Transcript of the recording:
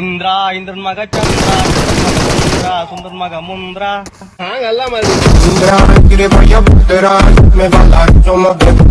ಇಂದ್ರ ಇಂದ್ರನ್ ಮಗ ಚಂದ್ರ ಚಂದ್ರ ಸುಂದರ್ ಮಗ ಮುಂದ್ರ ಹಂಗಲ್ಲ ಮರಿ Indra, quiere vaya a me va a dar, yo me